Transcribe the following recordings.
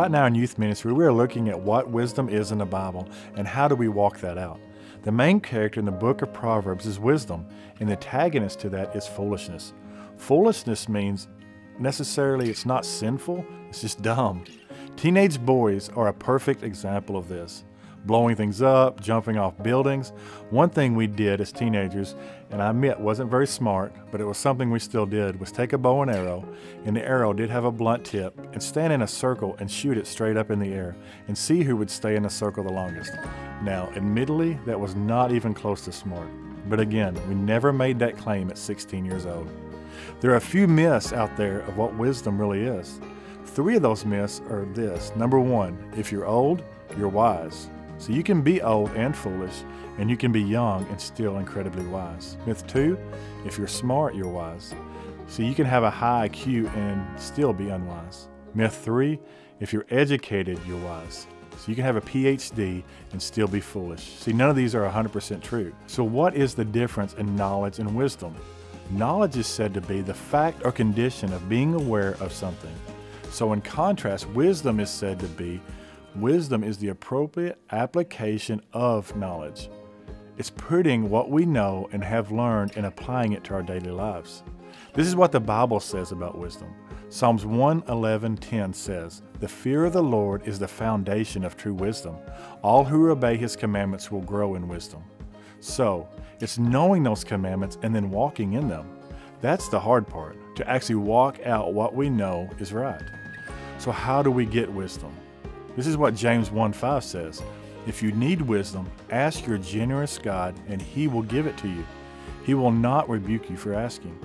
right now in youth ministry, we are looking at what wisdom is in the Bible and how do we walk that out. The main character in the book of Proverbs is wisdom, and the antagonist to that is foolishness. Foolishness means necessarily it's not sinful, it's just dumb. Teenage boys are a perfect example of this blowing things up, jumping off buildings. One thing we did as teenagers, and I admit wasn't very smart, but it was something we still did, was take a bow and arrow, and the arrow did have a blunt tip, and stand in a circle and shoot it straight up in the air, and see who would stay in the circle the longest. Now, admittedly, that was not even close to smart. But again, we never made that claim at 16 years old. There are a few myths out there of what wisdom really is. Three of those myths are this. Number one, if you're old, you're wise. So you can be old and foolish, and you can be young and still incredibly wise. Myth two, if you're smart, you're wise. So you can have a high IQ and still be unwise. Myth three, if you're educated, you're wise. So you can have a PhD and still be foolish. See, none of these are 100% true. So what is the difference in knowledge and wisdom? Knowledge is said to be the fact or condition of being aware of something. So in contrast, wisdom is said to be Wisdom is the appropriate application of knowledge. It's putting what we know and have learned and applying it to our daily lives. This is what the Bible says about wisdom. Psalms 111:10 says, "The fear of the Lord is the foundation of true wisdom. All who obey his commandments will grow in wisdom." So, it's knowing those commandments and then walking in them. That's the hard part, to actually walk out what we know is right. So how do we get wisdom? This is what James 1:5 says. If you need wisdom, ask your generous God, and He will give it to you. He will not rebuke you for asking.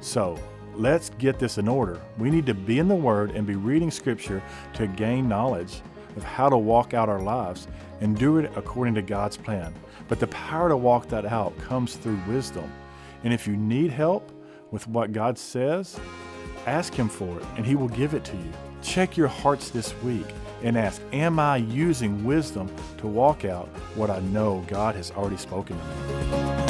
So, let's get this in order. We need to be in the Word and be reading Scripture to gain knowledge of how to walk out our lives and do it according to God's plan. But the power to walk that out comes through wisdom. And if you need help with what God says, ask Him for it, and He will give it to you. Check your hearts this week and ask, Am I using wisdom to walk out what I know God has already spoken to me?